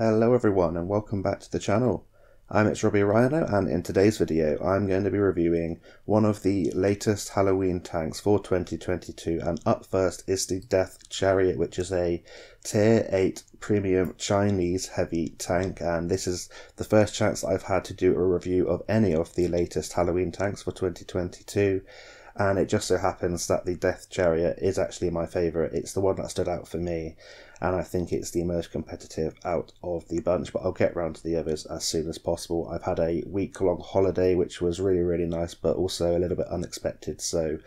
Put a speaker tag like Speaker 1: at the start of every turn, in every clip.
Speaker 1: Hello everyone and welcome back to the channel. I'm it's Robby Rhino and in today's video I'm going to be reviewing one of the latest Halloween tanks for 2022 and up first is the Death Chariot which is a tier 8 premium Chinese heavy tank and this is the first chance I've had to do a review of any of the latest Halloween tanks for 2022 and it just so happens that the Death Chariot is actually my favourite. It's the one that stood out for me, and I think it's the most competitive out of the bunch, but I'll get round to the others as soon as possible. I've had a week long holiday, which was really, really nice, but also a little bit unexpected, so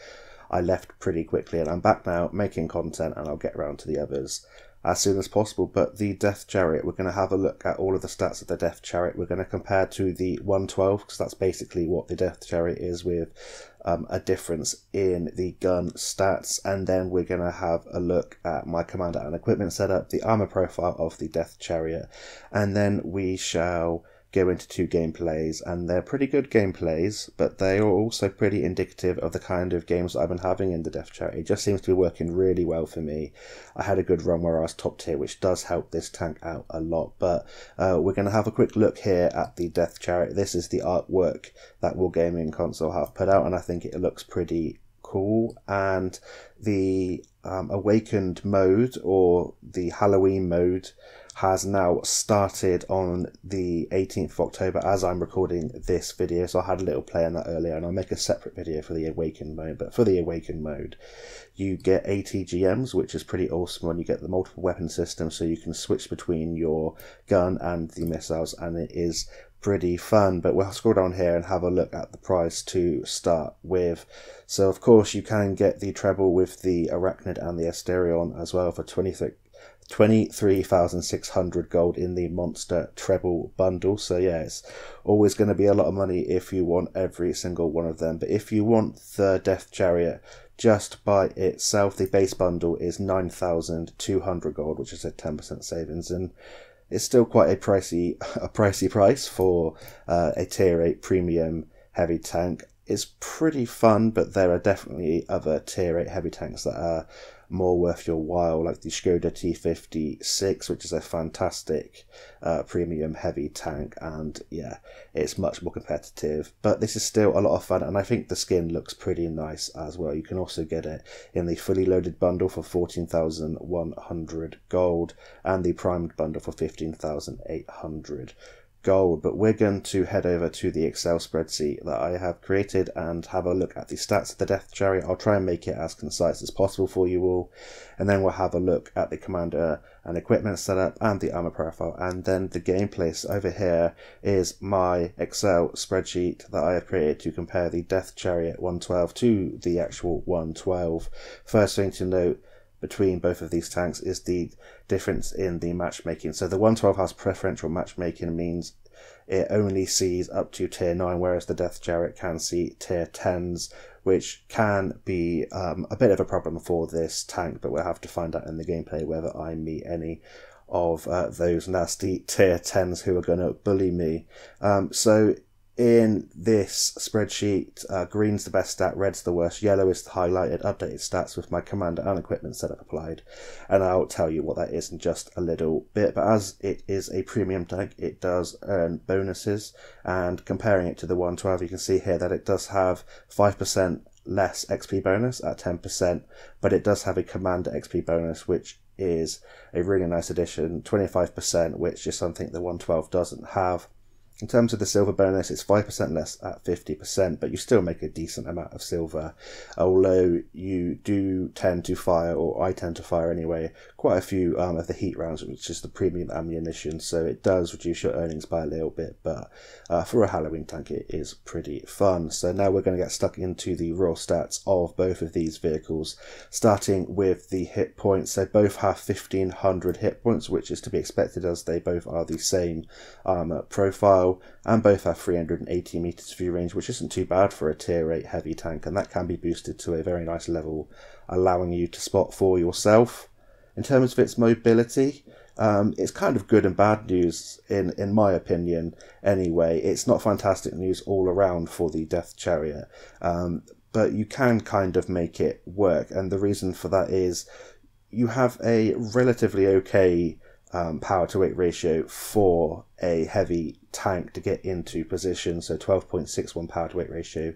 Speaker 1: I left pretty quickly, and I'm back now making content, and I'll get round to the others as soon as possible. But the Death Chariot, we're going to have a look at all of the stats of the Death Chariot. We're going to compare to the 112 because that's basically what the Death Chariot is with um, a difference in the gun stats. And then we're going to have a look at my commander and equipment setup, the armor profile of the Death Chariot, and then we shall go into two gameplays, and they're pretty good gameplays, but they are also pretty indicative of the kind of games I've been having in the Death Chariot. It just seems to be working really well for me. I had a good run where I was top tier, which does help this tank out a lot. But uh, we're going to have a quick look here at the Death Chariot. This is the artwork that Wargaming Console have put out, and I think it looks pretty cool. And the um, Awakened mode or the Halloween mode has now started on the 18th of October as I'm recording this video. So I had a little play on that earlier and I'll make a separate video for the Awakened mode. But for the Awakened mode, you get ATGMs, which is pretty awesome when you get the multiple weapon system so you can switch between your gun and the missiles and it is pretty fun. But we'll scroll down here and have a look at the price to start with. So of course you can get the treble with the Arachnid and the Asterion as well for 23 23,600 gold in the monster treble bundle. So, yeah, it's always going to be a lot of money if you want every single one of them. But if you want the Death Chariot just by itself, the base bundle is 9,200 gold, which is a 10% savings. And it's still quite a pricey, a pricey price for uh, a tier 8 premium heavy tank. It's pretty fun, but there are definitely other tier 8 heavy tanks that are more worth your while, like the Skoda T56, which is a fantastic uh, premium heavy tank, and yeah, it's much more competitive. But this is still a lot of fun, and I think the skin looks pretty nice as well. You can also get it in the fully loaded bundle for 14,100 gold, and the primed bundle for 15,800 gold, but we're going to head over to the Excel spreadsheet that I have created and have a look at the stats of the Death Chariot. I'll try and make it as concise as possible for you all, and then we'll have a look at the commander and equipment setup and the armor profile, and then the gameplay. So over here is my Excel spreadsheet that I have created to compare the Death Chariot 112 to the actual 112. First thing to note between both of these tanks is the difference in the matchmaking. So the 112 has preferential matchmaking means it only sees up to tier 9, whereas the Death Chariot can see tier 10s, which can be um, a bit of a problem for this tank, but we'll have to find out in the gameplay whether I meet any of uh, those nasty tier 10s who are going to bully me. Um, so in this spreadsheet, uh, green's the best stat, red's the worst, yellow is the highlighted updated stats with my commander and equipment setup applied. And I'll tell you what that is in just a little bit. But as it is a premium tank, it does earn bonuses. And comparing it to the 112, you can see here that it does have 5% less XP bonus at 10%, but it does have a commander XP bonus, which is a really nice addition, 25%, which is something the 112 doesn't have. In terms of the silver bonus, it's 5% less at 50%, but you still make a decent amount of silver. Although you do tend to fire, or I tend to fire anyway, quite a few um, of the heat rounds, which is the premium ammunition, so it does reduce your earnings by a little bit, but uh, for a Halloween tank, it is pretty fun. So now we're going to get stuck into the raw stats of both of these vehicles, starting with the hit points. They both have 1500 hit points, which is to be expected as they both are the same armor profile and both have 380 meters view range, which isn't too bad for a tier 8 heavy tank, and that can be boosted to a very nice level, allowing you to spot for yourself. In terms of its mobility, um, it's kind of good and bad news in in my opinion. Anyway, it's not fantastic news all around for the Death Chariot, um, but you can kind of make it work, and the reason for that is you have a relatively okay um, power to weight ratio for a heavy tank to get into position. So 12.61 power to weight ratio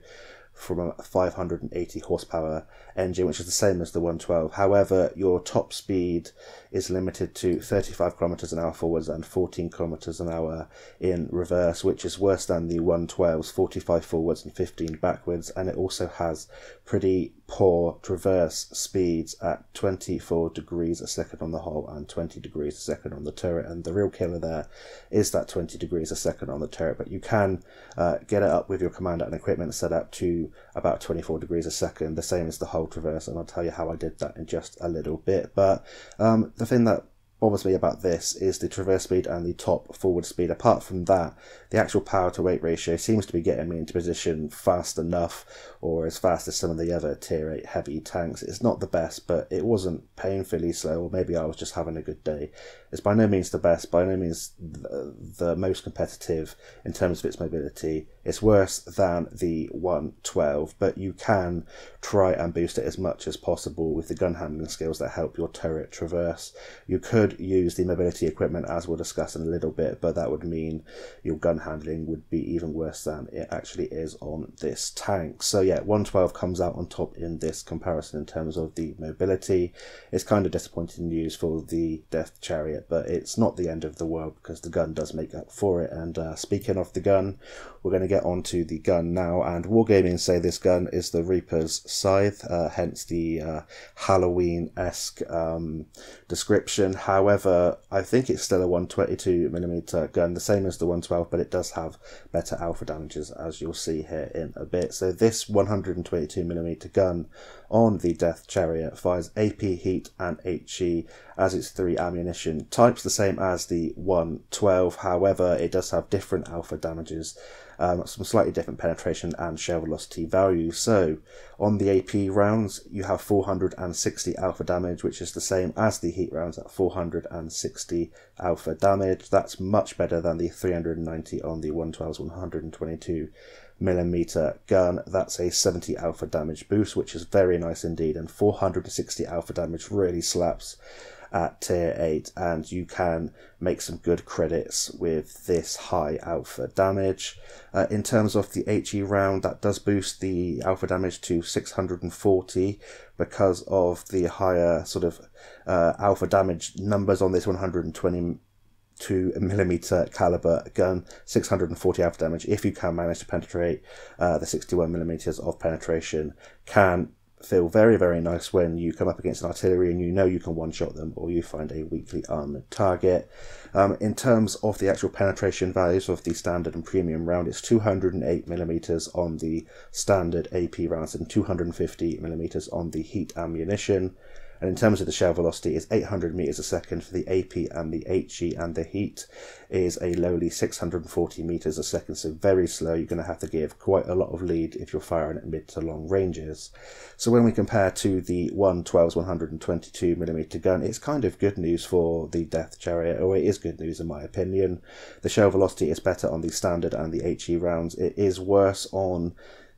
Speaker 1: from a 580 horsepower engine, which is the same as the 112. However, your top speed is limited to 35 kilometers an hour forwards and 14 kilometers an hour in reverse, which is worse than the 112's 45 forwards and 15 backwards. And it also has pretty poor traverse speeds at 24 degrees a second on the hull and 20 degrees a second on the turret. And the real killer there is that 20 degrees a second on the turret. But you can uh, get it up with your commander and equipment set up to about 24 degrees a second, the same as the hull traverse. And I'll tell you how I did that in just a little bit. But um, the thing that bothers me about this is the traverse speed and the top forward speed. Apart from that, the actual power to weight ratio seems to be getting me into position fast enough or as fast as some of the other tier 8 heavy tanks. It's not the best, but it wasn't painfully slow, or maybe I was just having a good day. It's by no means the best, by no means the, the most competitive in terms of its mobility. It's worse than the 112, but you can try and boost it as much as possible with the gun handling skills that help your turret traverse. You could use the mobility equipment as we'll discuss in a little bit, but that would mean your gun handling would be even worse than it actually is on this tank. So yeah, 112 comes out on top in this comparison in terms of the mobility. It's kind of disappointing news for the Death Chariot, but it's not the end of the world because the gun does make up for it. And uh, speaking of the gun, we're going to get onto the gun now. And Wargaming say this gun is the Reaper's Scythe, uh, hence the uh, Halloween-esque um, description. However, I think it's still a 122mm gun, the same as the 112, but it does have better alpha damages, as you'll see here in a bit. So this 122mm gun on the Death Chariot fires AP, Heat, and HE as its three ammunition types, the same as the 112. However, it does have different alpha damages um, some slightly different penetration and shell velocity values. So on the AP rounds, you have 460 alpha damage, which is the same as the heat rounds at 460 alpha damage. That's much better than the 390 on the 112's 122 millimeter gun. That's a 70 alpha damage boost, which is very nice indeed, and 460 alpha damage really slaps at tier 8 and you can make some good credits with this high alpha damage. Uh, in terms of the HE round, that does boost the alpha damage to 640 because of the higher sort of uh, alpha damage numbers on this 120 two millimeter caliber gun, 640 alpha damage. If you can manage to penetrate uh, the 61 millimeters of penetration, can feel very, very nice when you come up against an artillery and you know you can one shot them or you find a weakly armored target. Um, in terms of the actual penetration values of the standard and premium round, it's 208 millimeters on the standard AP rounds and 250 millimeters on the heat ammunition. And in terms of the shell velocity, it's 800 meters a second for the AP and the HE, and the heat is a lowly 640 meters a second. So very slow. You're going to have to give quite a lot of lead if you're firing at mid to long ranges. So when we compare to the 112's 122 millimeter gun, it's kind of good news for the Death Chariot, or it is good news in my opinion. The shell velocity is better on the standard and the HE rounds. It is worse on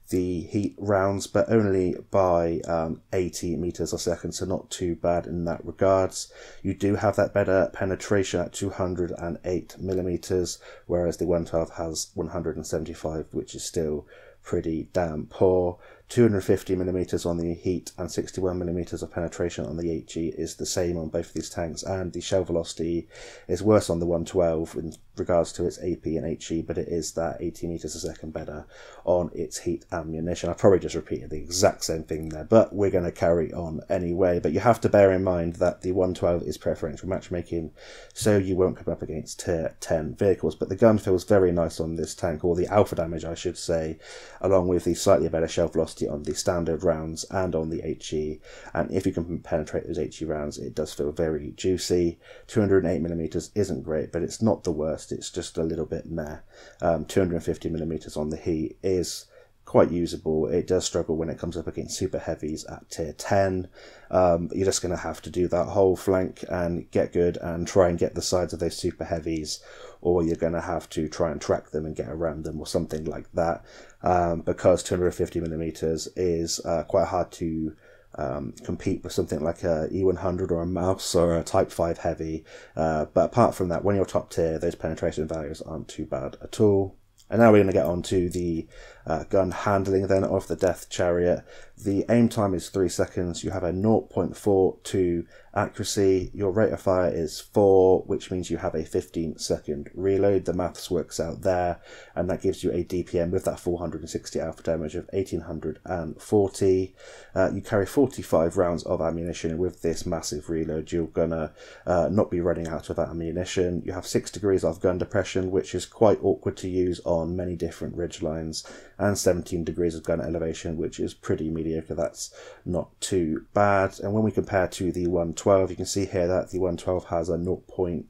Speaker 1: the heat rounds, but only by um, 80 meters a second, so not too bad in that regards. You do have that better penetration at 208 millimeters, whereas the 112 has 175, which is still pretty damn poor. 250 millimeters on the heat and 61 millimeters of penetration on the HE is the same on both of these tanks, and the shell velocity is worse on the 112 in regards to its AP and HE, but it is that 80 meters a second better on its heat ammunition. I probably just repeated the exact same thing there, but we're going to carry on anyway. But you have to bear in mind that the 112 is preferential matchmaking, so you won't come up against tier 10 vehicles. But the gun feels very nice on this tank, or the alpha damage, I should say, along with the slightly better shell velocity on the standard rounds and on the HE. And if you can penetrate those HE rounds, it does feel very juicy. 208 millimeters isn't great, but it's not the worst it's just a little bit meh. Um, 250 millimeters on the heat is quite usable. It does struggle when it comes up against super heavies at tier 10. Um, you're just going to have to do that whole flank and get good and try and get the sides of those super heavies, or you're going to have to try and track them and get around them or something like that. Um, because 250 millimeters is uh, quite hard to um, compete with something like a E100 or a Maus or a Type 5 Heavy. Uh, but apart from that, when you're top tier, those penetration values aren't too bad at all. And now we're going to get on to the uh, gun handling then of the Death Chariot. The aim time is 3 seconds. You have a 0.42 accuracy. Your rate of fire is 4, which means you have a 15 second reload. The maths works out there, and that gives you a DPM with that 460 alpha damage of 1840. Uh, you carry 45 rounds of ammunition. With this massive reload, you're gonna uh, not be running out of ammunition. You have 6 degrees of gun depression, which is quite awkward to use on many different ridge lines, and 17 degrees of gun elevation, which is pretty mediocre. That's not too bad. And when we compare to the 112, you can see here that the 112 has a 0.2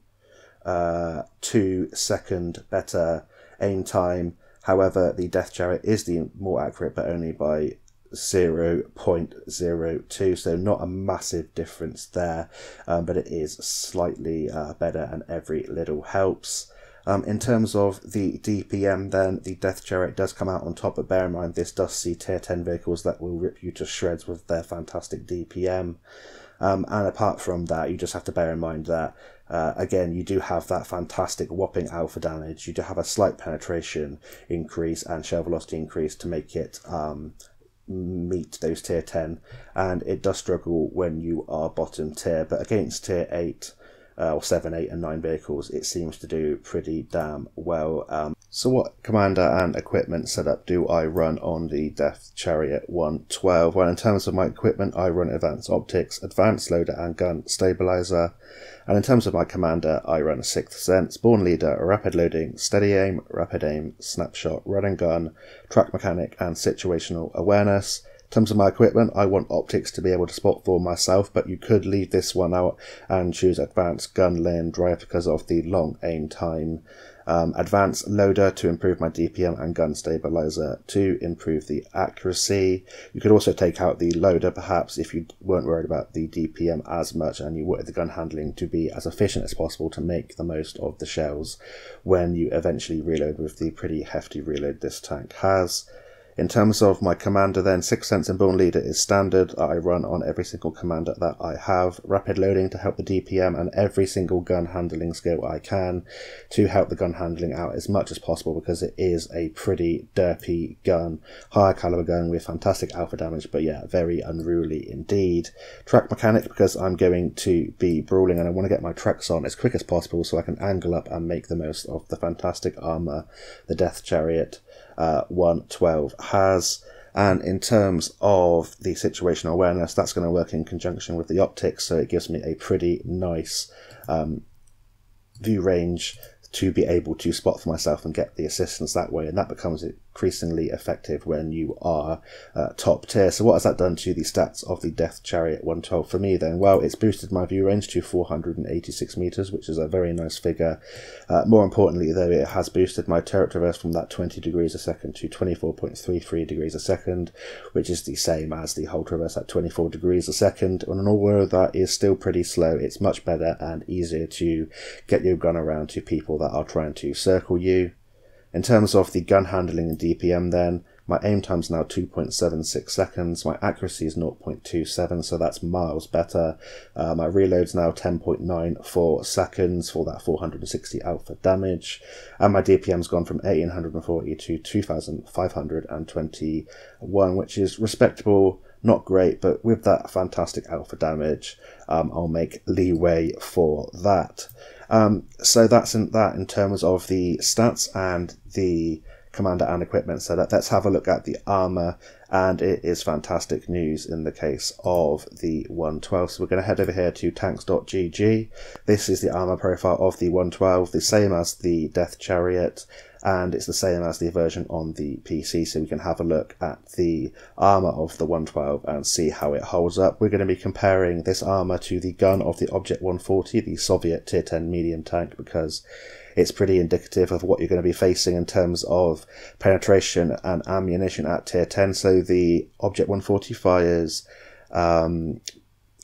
Speaker 1: uh, second better aim time. However, the Death Chariot is the more accurate, but only by 0.02, so not a massive difference there, um, but it is slightly uh, better, and every little helps. Um, in terms of the DPM, then the Death Chariot does come out on top, but bear in mind this does see tier 10 vehicles that will rip you to shreds with their fantastic DPM. Um, and apart from that, you just have to bear in mind that, uh, again, you do have that fantastic whopping alpha damage. You do have a slight penetration increase and shell velocity increase to make it um, meet those tier 10. And it does struggle when you are bottom tier, but against tier 8, uh, or 7, 8, and 9 vehicles, it seems to do pretty damn well. Um, so, what commander and equipment setup do I run on the Death Chariot 112? Well, in terms of my equipment, I run advanced optics, advanced loader and gun stabilizer. And in terms of my commander, I run Sixth Sense, Born Leader, Rapid Loading, Steady Aim, Rapid Aim, Snapshot, Run and Gun, Track Mechanic, and Situational Awareness. In terms of my equipment, I want optics to be able to spot for myself, but you could leave this one out and choose advanced gun laying drive because of the long aim time. Um, advanced loader to improve my DPM and gun stabilizer to improve the accuracy. You could also take out the loader perhaps if you weren't worried about the DPM as much and you wanted the gun handling to be as efficient as possible to make the most of the shells when you eventually reload with the pretty hefty reload this tank has. In terms of my commander then, Sixth Sense and Born Leader is standard. I run on every single commander that I have. Rapid loading to help the DPM and every single gun handling skill I can to help the gun handling out as much as possible because it is a pretty derpy gun. Higher caliber gun with fantastic alpha damage, but yeah, very unruly indeed. Track mechanic because I'm going to be brawling and I want to get my tracks on as quick as possible so I can angle up and make the most of the fantastic armor, the Death Chariot uh, 112 has. And in terms of the situational awareness, that's going to work in conjunction with the optics, so it gives me a pretty nice um, view range to be able to spot for myself and get the assistance that way, and that becomes increasingly effective when you are uh, top tier. So what has that done to the stats of the Death Chariot 112 for me then? Well, it's boosted my view range to 486 meters, which is a very nice figure. Uh, more importantly, though, it has boosted my turret traverse from that 20 degrees a second to 24.33 degrees a second, which is the same as the hull traverse at 24 degrees a second. And although that is still pretty slow, it's much better and easier to get your gun around to people that are trying to circle you. In terms of the gun handling and DPM then, my aim time is now 2.76 seconds, my accuracy is 0.27, so that's miles better. Uh, my reload's now 10.94 seconds for that 460 alpha damage, and my DPM's gone from 1840 to 2521, which is respectable, not great, but with that fantastic alpha damage, um, I'll make leeway for that. Um, so that's in, that in terms of the stats and the commander and equipment setup. Let's have a look at the armor, and it is fantastic news in the case of the 112. So we're going to head over here to tanks.gg. This is the armor profile of the 112, the same as the Death Chariot and it's the same as the version on the PC, so we can have a look at the armor of the 112 and see how it holds up. We're going to be comparing this armor to the gun of the Object 140, the Soviet Tier 10 medium tank, because it's pretty indicative of what you're going to be facing in terms of penetration and ammunition at Tier 10. So the Object 140 fires um,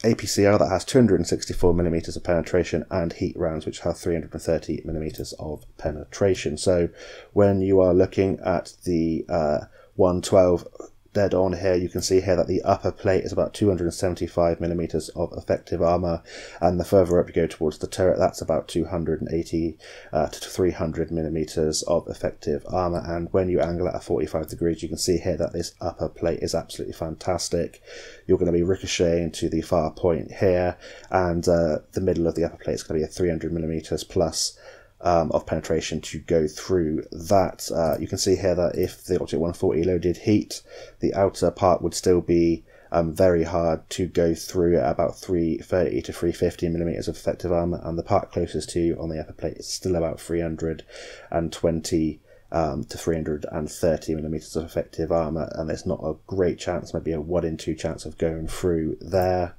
Speaker 1: APCR that has 264 millimeters of penetration and heat rounds which have 330 millimeters of penetration. So when you are looking at the uh, 112 dead on here, you can see here that the upper plate is about 275 millimeters of effective armor, and the further up you go towards the turret, that's about 280 uh, to 300 millimeters of effective armor. And when you angle at a 45 degrees, you can see here that this upper plate is absolutely fantastic. You're going to be ricocheting to the far point here, and uh, the middle of the upper plate is going to be a 300 millimeters plus um, of penetration to go through that. Uh, you can see here that if the Object 140 loaded heat, the outer part would still be um, very hard to go through at about 330 to 350 millimeters of effective armor, and the part closest to you on the upper plate is still about 320 um, to 330 millimeters of effective armor, and there's not a great chance, maybe a 1 in 2 chance of going through there.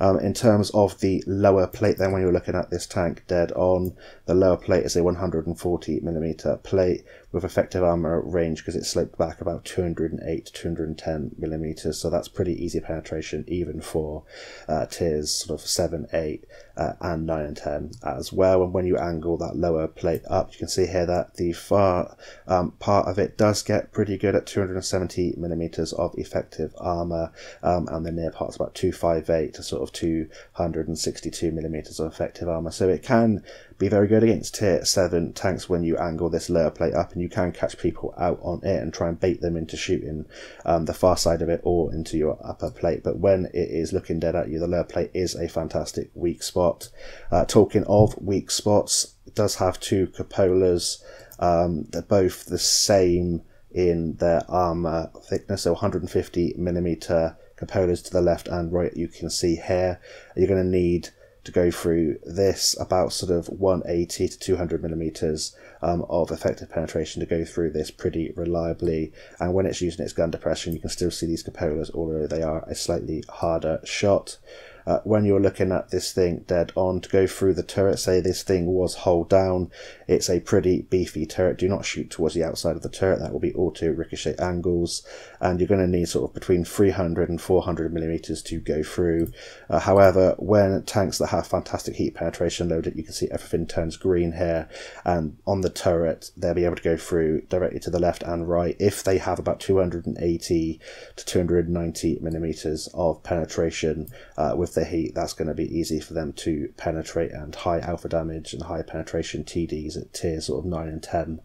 Speaker 1: Um, in terms of the lower plate, then when you're looking at this tank dead on, the lower plate is a 140 millimeter plate with effective armor range because it's sloped back about 208 to 210 millimeters. So that's pretty easy penetration even for uh, tiers sort of 7, 8, uh, and 9 and 10 as well. And when you angle that lower plate up, you can see here that the far um, part of it does get pretty good at 270 millimeters of effective armor, um, and the near part is about 258 to sort of 262 millimeters of effective armor. So it can be very good against tier 7 tanks when you angle this lower plate up and you can catch people out on it and try and bait them into shooting um, the far side of it or into your upper plate. But when it is looking dead at you, the lower plate is a fantastic weak spot. Uh, talking of weak spots, it does have two cupolas. Um, they're both the same in their armor thickness, so 150 millimeter cupolas to the left and right. You can see here. You're going to need to go through this about sort of 180 to 200 millimeters um, of effective penetration to go through this pretty reliably. And when it's using its gun depression, you can still see these cupolas, although they are a slightly harder shot uh, when you're looking at this thing dead on to go through the turret, say this thing was hull down, it's a pretty beefy turret. Do not shoot towards the outside of the turret, that will be auto ricochet angles, and you're going to need sort of between 300 and 400 millimeters to go through. Uh, however, when tanks that have fantastic heat penetration loaded, you can see everything turns green here, and on the turret, they'll be able to go through directly to the left and right if they have about 280 to 290 millimeters of penetration uh, with the heat, that's going to be easy for them to penetrate, and high alpha damage and high penetration TDs at tier sort of 9 and 10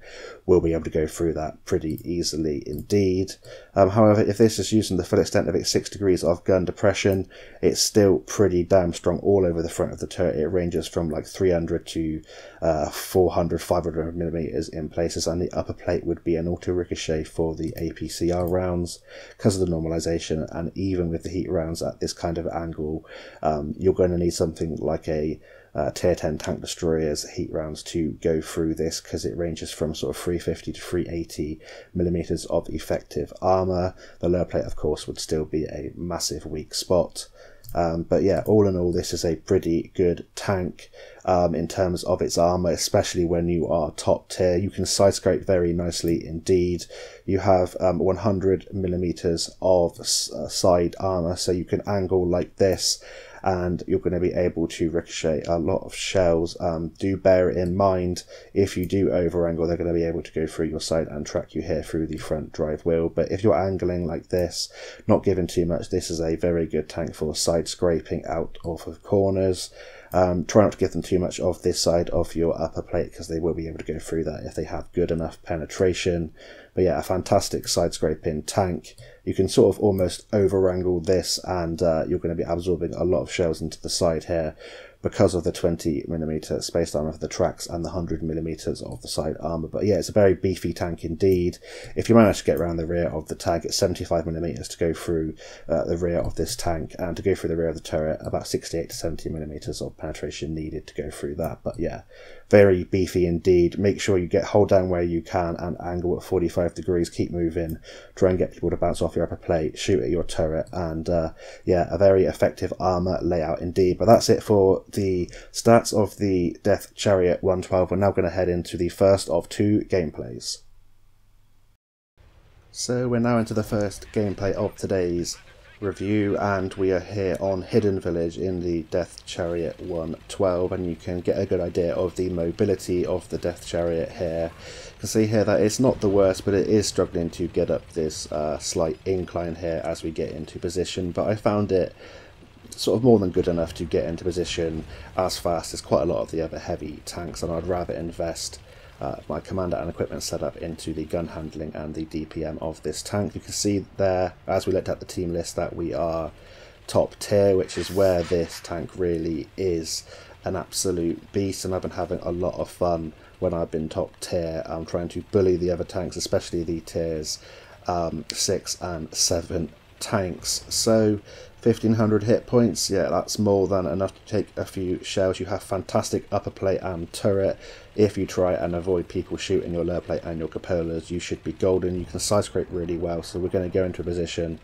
Speaker 1: will be able to go through that pretty easily indeed. Um, however, if this is using the full extent of its 6 degrees of gun depression, it's still pretty damn strong all over the front of the turret. It ranges from like 300 to uh, 400, 500 millimeters in places, and the upper plate would be an auto ricochet for the APCR rounds because of the normalization, and even with the heat rounds at this kind of angle, um, you're going to need something like a uh, tier 10 tank destroyers heat rounds to go through this because it ranges from sort of 350 to 380 millimeters of effective armor. The lower plate, of course, would still be a massive weak spot. Um, but yeah, all in all, this is a pretty good tank um, in terms of its armor, especially when you are top tier. You can side scrape very nicely indeed. You have um, 100 millimeters of uh, side armor, so you can angle like this and you're going to be able to ricochet a lot of shells. Um, do bear in mind if you do over angle, they're going to be able to go through your side and track you here through the front drive wheel. But if you're angling like this, not giving too much, this is a very good tank for side scraping out off of corners. Um, try not to give them too much of this side of your upper plate because they will be able to go through that if they have good enough penetration. But yeah, a fantastic side scraping tank. You can sort of almost over angle this and uh, you're going to be absorbing a lot of shells into the side here because of the 20 millimeter space armor for the tracks and the 100 millimeters of the side armor. But yeah, it's a very beefy tank indeed. If you manage to get around the rear of the tank, it's 75 millimeters to go through uh, the rear of this tank, and to go through the rear of the turret, about 68 to 70 millimeters of penetration needed to go through that. But yeah, very beefy indeed. Make sure you get hull down where you can and angle at 45 degrees. Keep moving. Try and get people to bounce off your upper plate. Shoot at your turret, and uh, yeah, a very effective armor layout indeed. But that's it for the stats of the Death Chariot 112. We're now going to head into the first of two gameplays. So we're now into the first gameplay of today's review and we are here on Hidden Village in the Death Chariot 112 and you can get a good idea of the mobility of the Death Chariot here. You can see here that it's not the worst but it is struggling to get up this uh, slight incline here as we get into position but I found it sort of more than good enough to get into position as fast as quite a lot of the other heavy tanks and I'd rather invest uh, my commander and equipment setup into the gun handling and the DPM of this tank. You can see there, as we looked at the team list, that we are top tier, which is where this tank really is an absolute beast, and I've been having a lot of fun when I've been top tier. I'm trying to bully the other tanks, especially the tiers um, 6 and 7 tanks. So 1500 hit points, yeah, that's more than enough to take a few shells. You have fantastic upper plate and turret. If you try and avoid people shooting your lower plate and your cupolas, you should be golden. You can side scrape really well, so we're going to go into a position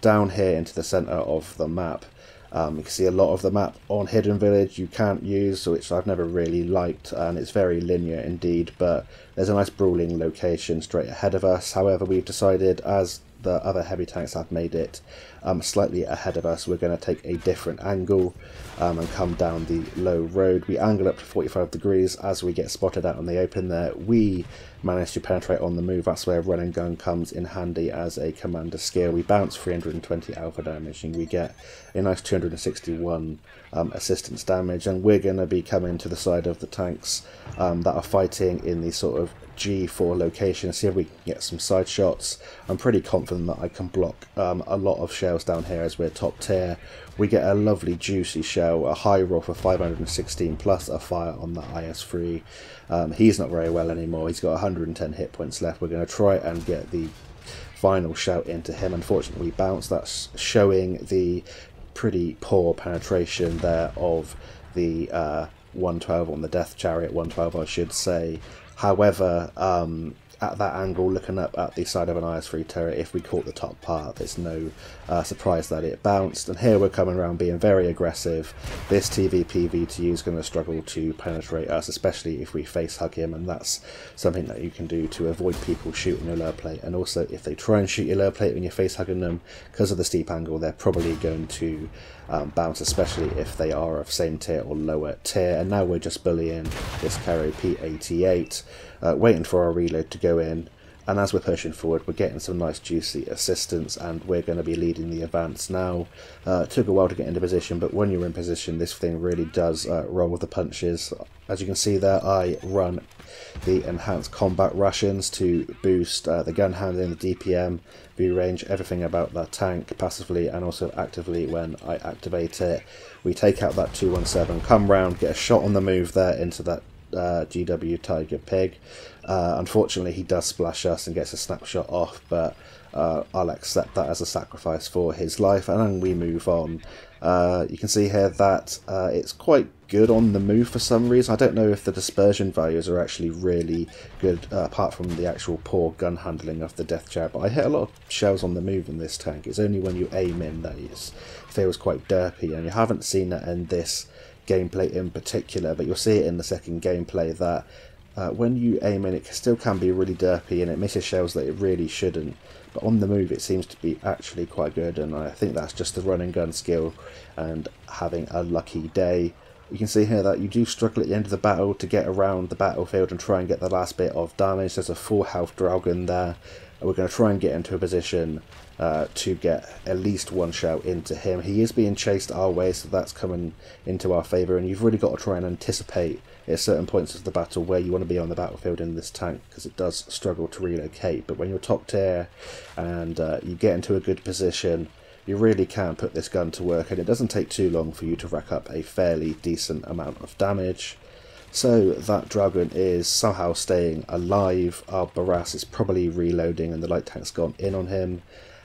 Speaker 1: down here into the center of the map. Um, you can see a lot of the map on Hidden Village you can't use, which I've never really liked, and it's very linear indeed, but there's a nice brawling location straight ahead of us. However, we've decided, as the other heavy tanks have made it um, slightly ahead of us. We're going to take a different angle um, and come down the low road. We angle up to 45 degrees as we get spotted out in the open there. We manage to penetrate on the move. That's where run and gun comes in handy as a commander skill. We bounce 320 alpha damage and we get a nice 261 um, assistance damage and we're going to be coming to the side of the tanks um, that are fighting in the sort of G4 location, see if we can get some side shots. I'm pretty confident that I can block um, a lot of shells down here as we're top tier. We get a lovely juicy shell, a high roll for 516 plus a fire on the IS-3. Um, he's not very well anymore, he's got 110 hit points left. We're going to try and get the final shout into him. Unfortunately, we bounce. That's showing the pretty poor penetration there of the uh, 112 on the Death Chariot, 112 I should say. However, um, at that angle, looking up at the side of an IS-3 turret, if we caught the top part, there's no uh, surprise that it bounced. And here we're coming around being very aggressive. This TVP VTU is going to struggle to penetrate us, especially if we face hug him, and that's something that you can do to avoid people shooting your lower plate. And also, if they try and shoot your lower plate when you're face hugging them, because of the steep angle, they're probably going to um, bounce, especially if they are of same tier or lower tier. And now we're just bullying this Carro P88, uh, waiting for our reload to go in. And as we're pushing forward, we're getting some nice juicy assistance, and we're going to be leading the advance now. Uh, took a while to get into position, but when you're in position, this thing really does uh, roll with the punches. As you can see there, I run the enhanced combat rations to boost uh, the gun handling, the DPM, view range, everything about that tank passively and also actively when I activate it. We take out that 217, come round, get a shot on the move there into that uh, GW Tiger Pig. Uh, unfortunately, he does splash us and gets a snapshot off, but uh, I'll accept that as a sacrifice for his life, and then we move on. Uh, you can see here that uh, it's quite good on the move for some reason. I don't know if the dispersion values are actually really good, uh, apart from the actual poor gun handling of the Death Chariot. But I hit a lot of shells on the move in this tank. It's only when you aim in that it feels quite derpy, and you haven't seen that in this gameplay in particular, but you'll see it in the second gameplay that uh, when you aim in, it still can be really derpy and it misses shells that it really shouldn't. But on the move, it seems to be actually quite good, and I think that's just the run and gun skill and having a lucky day. You can see here that you do struggle at the end of the battle to get around the battlefield and try and get the last bit of damage. There's a full health Dragon there. And we're going to try and get into a position uh, to get at least one shot into him. He is being chased our way, so that's coming into our favour. And you've really got to try and anticipate at certain points of the battle where you want to be on the battlefield in this tank because it does struggle to relocate. But when you're top tier and uh, you get into a good position, you really can put this gun to work and it doesn't take too long for you to rack up a fairly decent amount of damage. So that dragon is somehow staying alive, our Barras is probably reloading and the light tank's gone in on him.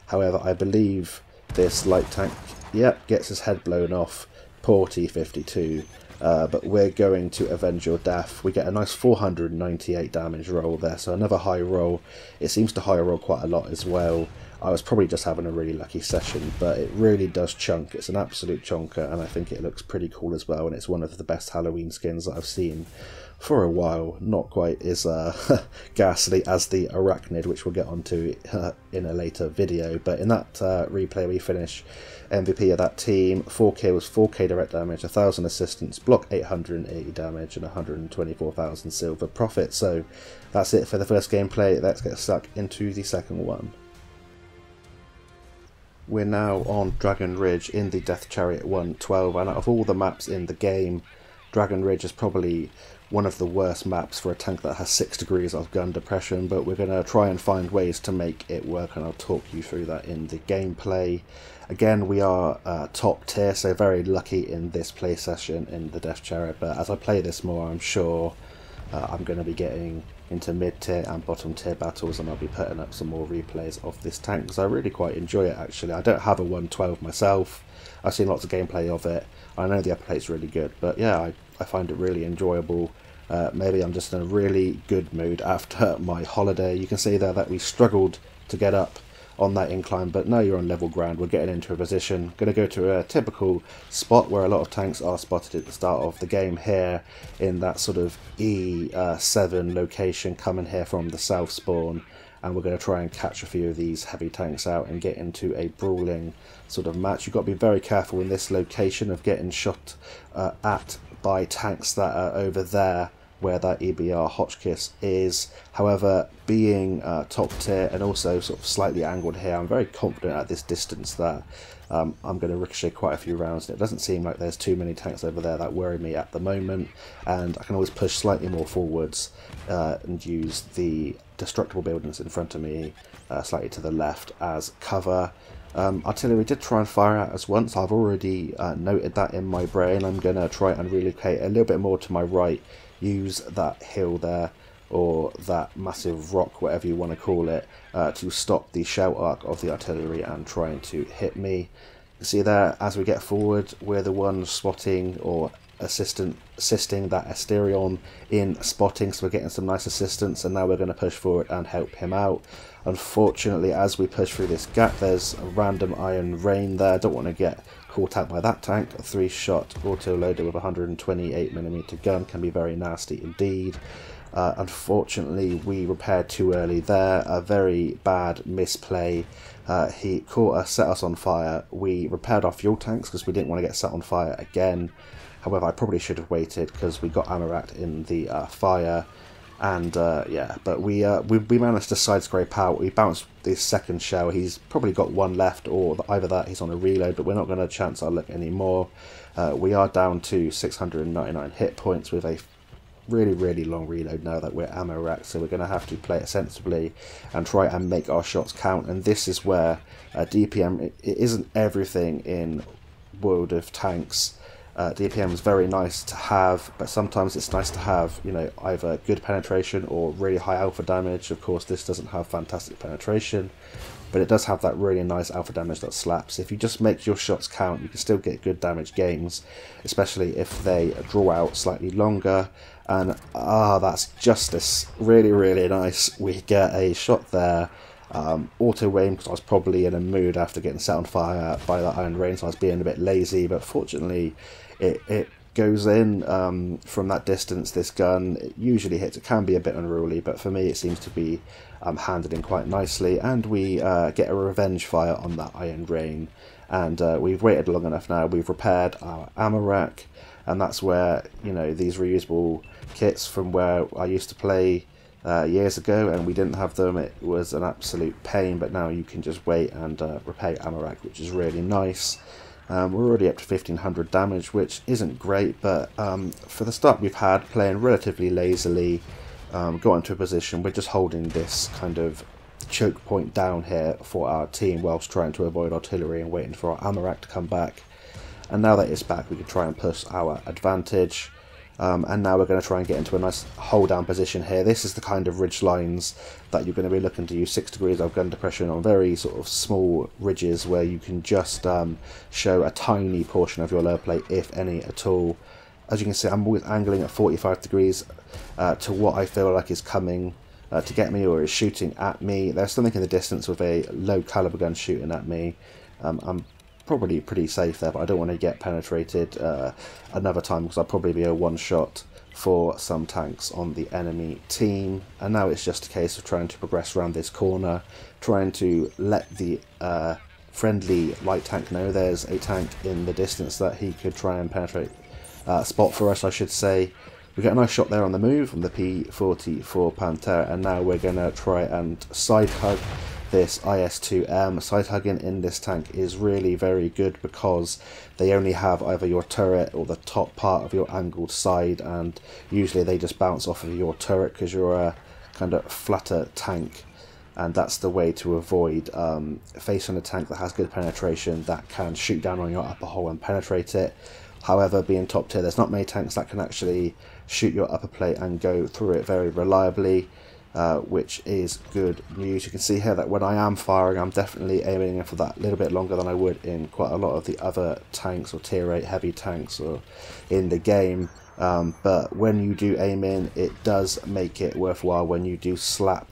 Speaker 1: However, I believe this light tank, yep, gets his head blown off, poor T-52, uh, but we're going to avenge your death. We get a nice 498 damage roll there, so another high roll. It seems to high roll quite a lot as well. I was probably just having a really lucky session, but it really does chunk. It's an absolute chonker, and I think it looks pretty cool as well. And it's one of the best Halloween skins that I've seen for a while. Not quite as uh, ghastly as the Arachnid, which we'll get onto uh, in a later video. But in that uh, replay, we finish MVP of that team. 4k was 4k direct damage, 1000 assistance, block 880 damage, and 124,000 silver profit. So that's it for the first gameplay. Let's get stuck into the second one. We're now on Dragon Ridge in the Death Chariot 112, and out of all the maps in the game, Dragon Ridge is probably one of the worst maps for a tank that has 6 degrees of gun depression, but we're going to try and find ways to make it work, and I'll talk you through that in the gameplay. Again, we are uh, top tier, so very lucky in this play session in the Death Chariot, but as I play this more, I'm sure uh, I'm going to be getting into mid tier and bottom tier battles and I'll be putting up some more replays of this tank because I really quite enjoy it actually. I don't have a 112 myself, I've seen lots of gameplay of it, I know the upper plate's really good, but yeah, I, I find it really enjoyable. Uh, maybe I'm just in a really good mood after my holiday. You can see there that we struggled to get up on that incline, but now you're on level ground. We're getting into a position. Going to go to a typical spot where a lot of tanks are spotted at the start of the game here in that sort of E7 location coming here from the south spawn. And we're going to try and catch a few of these heavy tanks out and get into a brawling sort of match. You've got to be very careful in this location of getting shot uh, at by tanks that are over there where that EBR Hotchkiss is. However, being uh, top tier and also sort of slightly angled here, I'm very confident at this distance that um, I'm going to ricochet quite a few rounds. And it doesn't seem like there's too many tanks over there that worry me at the moment. And I can always push slightly more forwards uh, and use the destructible buildings in front of me uh, slightly to the left as cover. Um, artillery did try and fire at us once. I've already uh, noted that in my brain. I'm going to try and relocate a little bit more to my right use that hill there or that massive rock, whatever you want to call it, uh, to stop the shell arc of the artillery and trying to hit me. See there, as we get forward, we're the ones spotting or assistant assisting that Asterion in spotting, so we're getting some nice assistance, and now we're going to push forward and help him out. Unfortunately, as we push through this gap, there's a random iron rain there. Don't want to get caught out by that tank. A three-shot auto-loader with a 128mm gun can be very nasty indeed. Uh, unfortunately, we repaired too early there. A very bad misplay. Uh, he caught us, set us on fire. We repaired our fuel tanks because we didn't want to get set on fire again. However, I probably should have waited because we got ammo racked in the uh, fire and uh, yeah, but we, uh, we we managed to side scrape out. We bounced the second shell. He's probably got one left, or either that he's on a reload. But we're not going to chance our luck anymore. Uh, we are down to 699 hit points with a really really long reload now that we're ammo racked. So we're going to have to play it sensibly and try and make our shots count. And this is where uh, DPM it, it isn't everything in World of Tanks. Uh, DPM is very nice to have, but sometimes it's nice to have, you know, either good penetration or really high alpha damage. Of course, this doesn't have fantastic penetration, but it does have that really nice alpha damage that slaps. If you just make your shots count, you can still get good damage games, especially if they draw out slightly longer. And ah, that's justice. Really, really nice. We get a shot there. Um, auto aim because I was probably in a mood after getting set on fire by that iron rain, so I was being a bit lazy. But fortunately, it, it goes in um, from that distance. This gun it usually hits. It can be a bit unruly, but for me, it seems to be um, handed in quite nicely. And we uh, get a revenge fire on that Iron Rain. And uh, we've waited long enough now. We've repaired our ammo rack, and that's where you know these reusable kits from where I used to play. Uh, years ago, and we didn't have them. It was an absolute pain, but now you can just wait and uh, repair ammo rack, which is really nice. Um, we're already up to 1500 damage, which isn't great, but um, for the start we've had, playing relatively lazily, um, got into a position, we're just holding this kind of choke point down here for our team whilst trying to avoid artillery and waiting for our ammo rack to come back. And now that it's back, we can try and push our advantage. Um, and now we're going to try and get into a nice hull down position here. This is the kind of ridge lines that you're going to be looking to use 6 degrees of gun depression on very sort of small ridges where you can just um, show a tiny portion of your lower plate, if any at all. As you can see, I'm always angling at 45 degrees uh, to what I feel like is coming uh, to get me or is shooting at me. There's something in the distance with a low caliber gun shooting at me. Um, I'm probably pretty safe there, but I don't want to get penetrated uh, another time because I'll probably be a one shot for some tanks on the enemy team. And now it's just a case of trying to progress around this corner, trying to let the uh, friendly light tank know there's a tank in the distance that he could try and penetrate. Uh, spot for us, I should say. We get a nice shot there on the move from the P44 Pantera, and now we're going to try and side hug this IS-2M. Side hugging in this tank is really very good because they only have either your turret or the top part of your angled side, and usually they just bounce off of your turret because you're a kind of flatter tank and that's the way to avoid um, facing a tank that has good penetration that can shoot down on your upper hull and penetrate it. However, being top tier, there's not many tanks that can actually shoot your upper plate and go through it very reliably, uh, which is good news. You can see here that when I am firing, I'm definitely aiming for that little bit longer than I would in quite a lot of the other tanks or tier 8 heavy tanks or in the game. Um, but when you do aim in, it does make it worthwhile when you do slap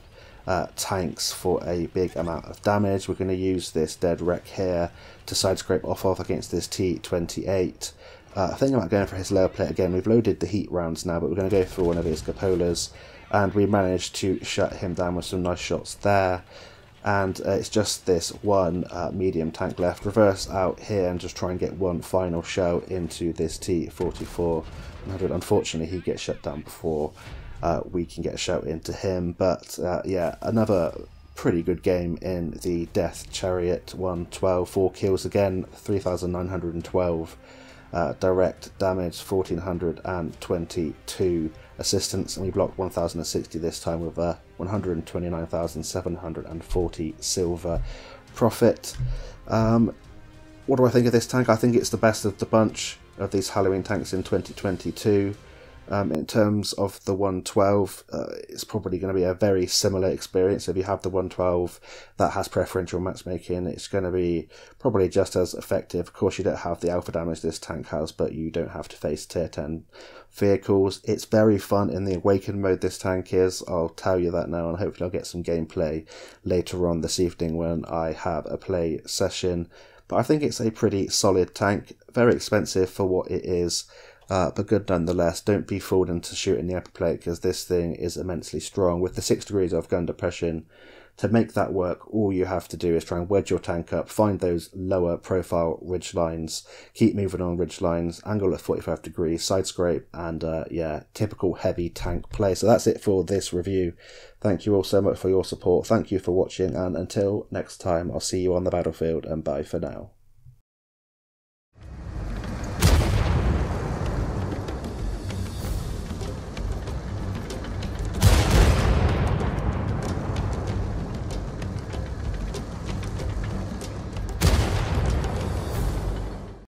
Speaker 1: uh, tanks for a big amount of damage. We're going to use this dead wreck here to side scrape off of against this T28. Uh, I think about going for his lower plate again. We've loaded the heat rounds now, but we're going to go for one of his cupolas. And we managed to shut him down with some nice shots there. And uh, it's just this one uh, medium tank left. Reverse out here and just try and get one final shell into this T44. Unfortunately, he gets shut down before uh, we can get a shout into him. But uh, yeah, another pretty good game in the Death Chariot 112. Four kills again, 3,912 uh, direct damage 1422 assistance and we blocked 1060 this time with uh, 129,740 silver profit. Um, what do I think of this tank? I think it's the best of the bunch of these Halloween tanks in 2022. Um, in terms of the 112, uh, it's probably going to be a very similar experience. If you have the 112 that has preferential matchmaking, it's going to be probably just as effective. Of course, you don't have the alpha damage this tank has, but you don't have to face tier 10 vehicles. It's very fun in the awakened mode this tank is. I'll tell you that now, and hopefully I'll get some gameplay later on this evening when I have a play session. But I think it's a pretty solid tank, very expensive for what it is uh, but good nonetheless. Don't be fooled into shooting the upper plate because this thing is immensely strong. With the 6 degrees of gun depression, to make that work, all you have to do is try and wedge your tank up, find those lower profile ridge lines, keep moving on ridge lines, angle at 45 degrees, side scrape, and uh, yeah, typical heavy tank play. So that's it for this review. Thank you all so much for your support. Thank you for watching, and until next time, I'll see you on the battlefield, and bye for now.